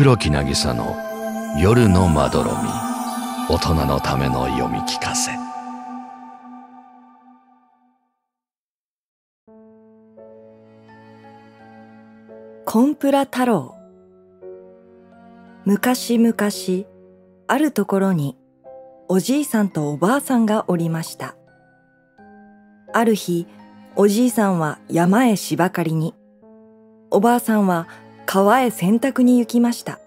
黒木渚の夜のまどろみ。大人のための読み聞かせ。コンプラ太郎。昔々あるところにおじいさんとおばあさんがおりました。ある日おじいさんは山へ芝刈りに。おばあさんは川へ洗濯に行きました。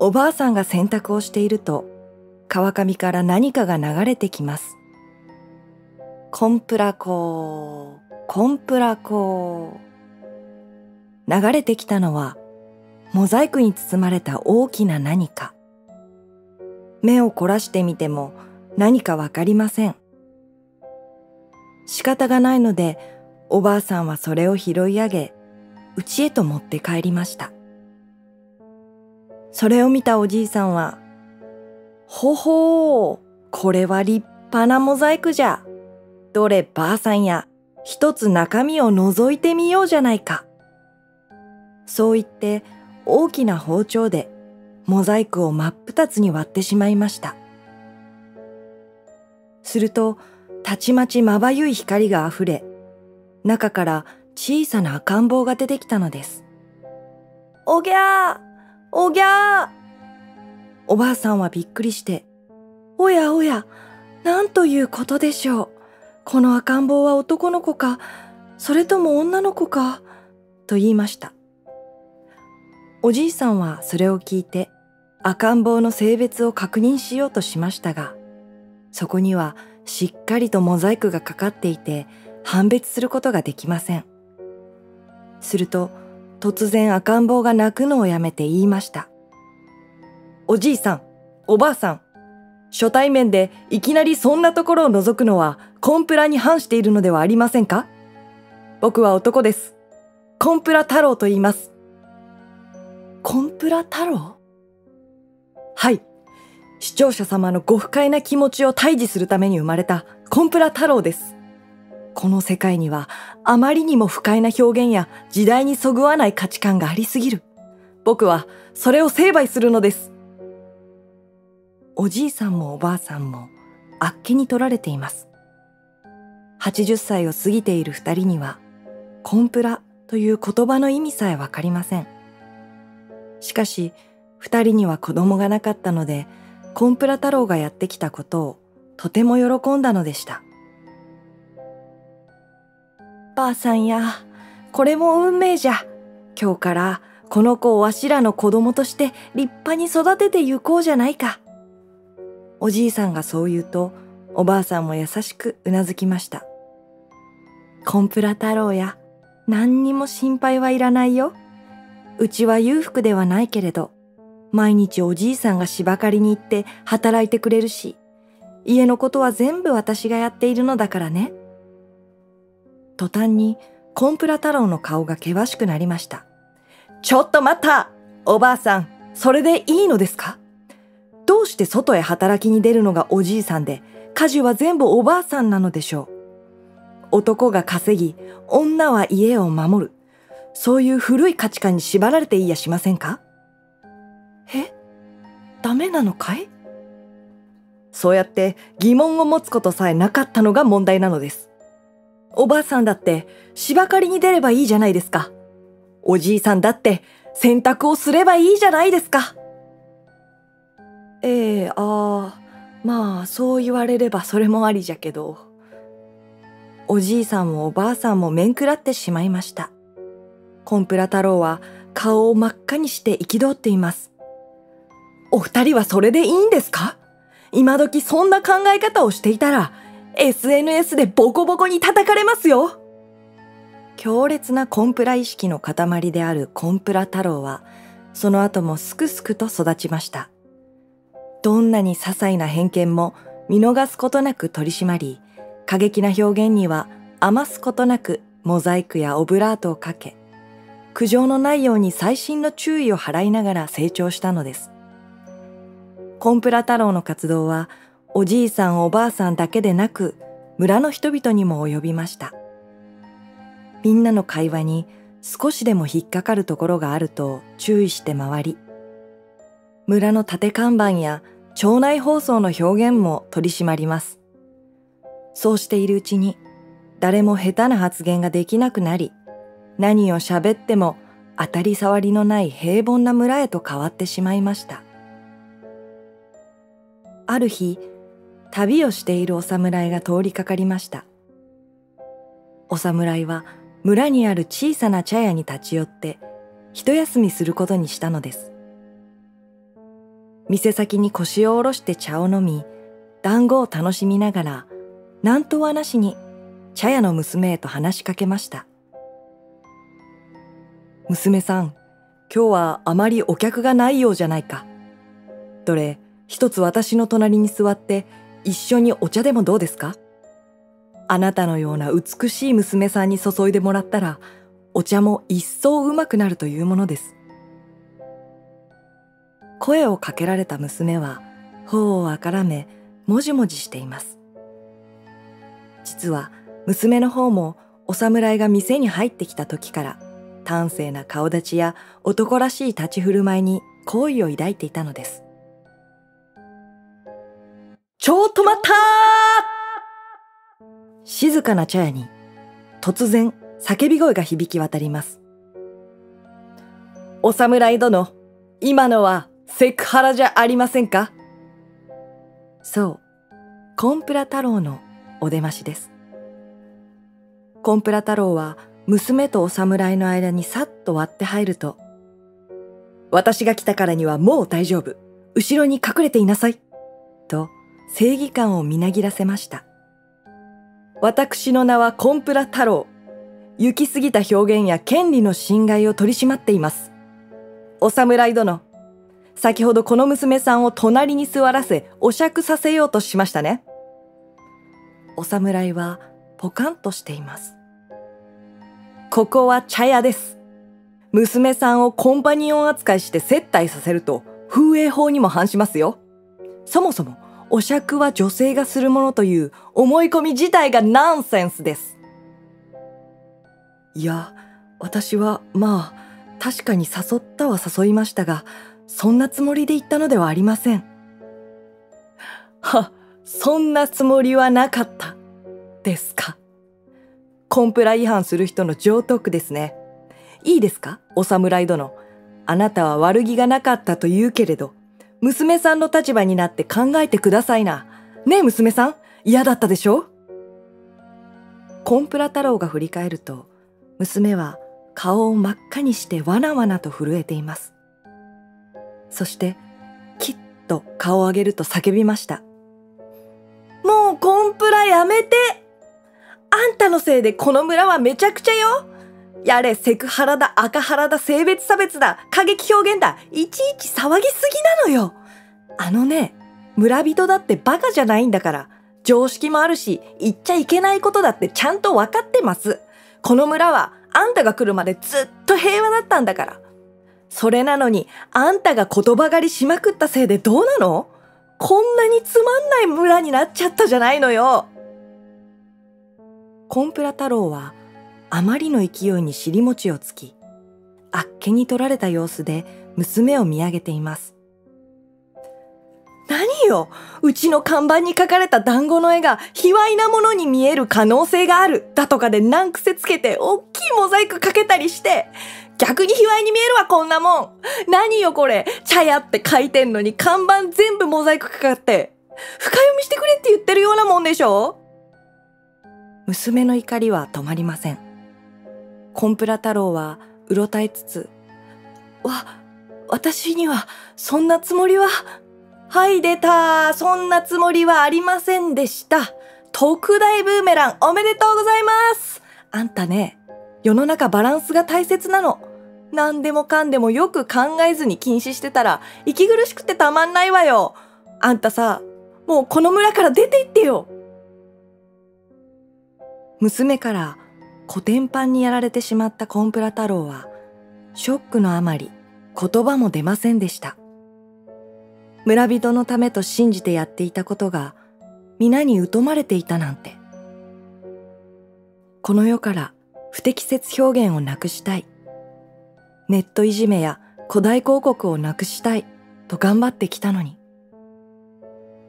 おばあさんが洗濯をしていると川上から何かが流れてきます。コンプラコーコンプラコー。流れてきたのはモザイクに包まれた大きな何か。目を凝らしてみても何かわかりません。仕方がないのでおばあさんはそれを拾い上げ家へと持って帰りました。それを見たおじいさんはほほうこれは立派なモザイクじゃ。どればあさんや一つ中身を覗いてみようじゃないか。そう言って大きな包丁でモザイクを真っ二つに割ってしまいました。するとたちまちまばゆい光があふれ、中から小さな赤ん坊が出てきたのです。おぎゃーおぎゃーおばあさんはびっくりして、おやおや、なんということでしょう。この赤ん坊は男の子か、それとも女の子か、と言いました。おじいさんはそれを聞いて赤ん坊の性別を確認しようとしましたが、そこにはしっかりとモザイクがかかっていて判別することができません。すると突然赤ん坊が泣くのをやめて言いました。おじいさん、おばあさん、初対面でいきなりそんなところを覗くのはコンプラに反しているのではありませんか？僕は男です。コンプラ太郎と言います。コンプラ太郎？はい。視聴者様のご不快な気持ちを退治するために生まれたコンプラ太郎です。この世界にはあまりにも不快な表現や時代にそぐわない価値観がありすぎる。僕はそれを成敗するのです。おじいさんもおばあさんもあっけに取られています。80歳を過ぎている二人にはコンプラという言葉の意味さえわかりません。しかし二人には子供がなかったのでコンプラ太郎がやってきたことをとても喜んだのでした。ばあさんや、これも運命じゃ。今日からこの子をわしらの子供として立派に育てて行こうじゃないか。おじいさんがそう言うと、おばあさんも優しくうなずきました。コンプラ太郎や、何にも心配はいらないよ。うちは裕福ではないけれど、毎日おじいさんが芝刈りに行って働いてくれるし、家のことは全部私がやっているのだからね。途端にコンプラ太郎の顔が険しくなりました。ちょっと待ったおばあさん、それでいいのですか？どうして外へ働きに出るのがおじいさんで、家事は全部おばあさんなのでしょう？男が稼ぎ、女は家を守る。そういう古い価値観に縛られていいやしませんか？え？ダメなのかい？そうやって疑問を持つことさえなかったのが問題なのです。おばあさんだって芝刈りに出ればいいじゃないですか。おじいさんだって洗濯をすればいいじゃないですか。ええー、ああ、まあそう言われればそれもありじゃけど。おじいさんもおばあさんも面食らってしまいました。コンプラ太郎は顔を真っ赤にして憤っています。お二人はそれでいいんですか？今時そんな考え方をしていたら、SNS でボコボコに叩かれますよ強烈なコンプラ意識の塊であるコンプラ太郎は、その後もすくすくと育ちました。どんなに些細な偏見も見逃すことなく取り締まり、過激な表現には余すことなくモザイクやオブラートをかけ、苦情のないように細心の注意を払いながら成長したのです。コンプラ太郎の活動はおじいさんおばあさんだけでなく村の人々にも及びましたみんなの会話に少しでも引っかかるところがあると注意して回り、村の縦看板や町内放送の表現も取り締まります。そうしているうちに誰も下手な発言ができなくなり、何を喋っても当たり障りのない平凡な村へと変わってしまいました。ある日、旅をしているお侍が通りかかりました。お侍は村にある小さな茶屋に立ち寄って一休みすることにしたのです。店先に腰を下ろして茶を飲み、団子を楽しみながら、なんとはなしに茶屋の娘へと話しかけました。娘さん、今日はあまりお客がないようじゃないか。どれ、一つ私の隣に座って一緒にお茶でもどうですか？あなたのような美しい娘さんに注いでもらったら、お茶も一層うまくなるというものです。声をかけられた娘は、頬をあからめ、もじもじしています。実は、娘の方も、お侍が店に入ってきた時から、端正な顔立ちや男らしい立ち振る舞いに好意を抱いていたのです。ちょっと待った静かな茶屋に突然叫び声が響き渡ります。お侍殿、今のはセクハラじゃありませんか？そう、コンプラ太郎のお出ましです。コンプラ太郎は娘とお侍の間にさっと割って入ると、私が来たからにはもう大丈夫。後ろに隠れていなさい。正義感をみなぎらせました。私の名はコンプラ太郎。行き過ぎた表現や権利の侵害を取り締まっています。お侍殿、先ほどこの娘さんを隣に座らせ、お酌させようとしましたね。お侍はポカンとしています。ここは茶屋です。娘さんをコンパニオン扱いして接待させると風営法にも反しますよ。そもそもお酌は女性がするものという思い込み自体がナンセンスです。いや、私はまあ確かに誘ったは誘いましたが、そんなつもりで言ったのではありません。は、そんなつもりはなかった。ですか。コンプラ違反する人の上等ですね。いいですか？お侍殿。あなたは悪気がなかったと言うけれど、娘さんの立場になって考えてくださいな。ねえ娘さん、嫌だったでしょ？コンプラ太郎が振り返ると、娘は顔を真っ赤にしてわなわなと震えています。そして、きっと顔を上げると叫びました。もうコンプラやめてあんたのせいでこの村はめちゃくちゃよやれ、セクハラだ、赤ハラだ、性別差別だ、過激表現だ、いちいち騒ぎすぎなのよ。あのね、村人だってバカじゃないんだから、常識もあるし、言っちゃいけないことだってちゃんとわかってます。この村は、あんたが来るまでずっと平和だったんだから。それなのに、あんたが言葉狩りしまくったせいでどうなの？こんなにつまんない村になっちゃったじゃないのよ。コンプラ太郎はあまりの勢いに尻餅をつき、あっけに取られた様子で娘を見上げています。何ようちの看板に書かれた団子の絵が卑猥なものに見える可能性があるだとかで難癖つけて大きいモザイクかけたりして逆に卑猥に見えるわこんなもん。何よこれ。茶屋って書いてんのに看板全部モザイクかかって深読みしてくれって言ってるようなもんでしょ？娘の怒りは止まりません。コンプラ太郎はうろたえつつ、わ、私にはそんなつもりは、はい出た、そんなつもりはありませんでした。特大ブーメランおめでとうございますあんたね、世の中バランスが大切なの。何でもかんでもよく考えずに禁止してたら、息苦しくてたまんないわよ。あんたさ、もうこの村から出て行ってよ。娘からコテンパンにやられてしまったコンプラ太郎は、ショックのあまり言葉も出ませんでした。村人のためと信じてやっていたことが皆に疎まれていたなんて。この世から不適切表現をなくしたいネットいじめや古代広告をなくしたいと頑張ってきたのに。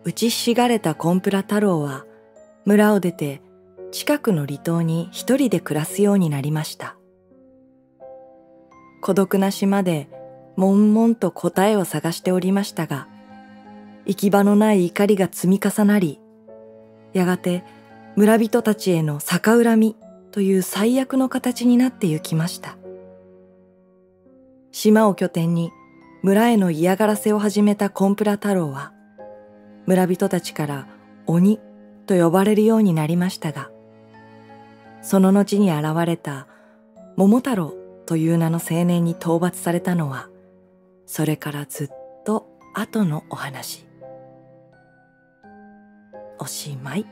打ちひしがれたコンプラ太郎は村を出て近くの離島に一人で暮らすようになりました。孤独な島で悶々と答えを探しておりましたが、行き場のない怒りが積み重なり、やがて村人たちへの逆恨みという最悪の形になってゆきました。島を拠点に村への嫌がらせを始めたコンプラ太郎は、村人たちから鬼と呼ばれるようになりましたが、その後に現れた桃太郎という名の青年に討伐されたのは、それからずっと後のお話。おしまい。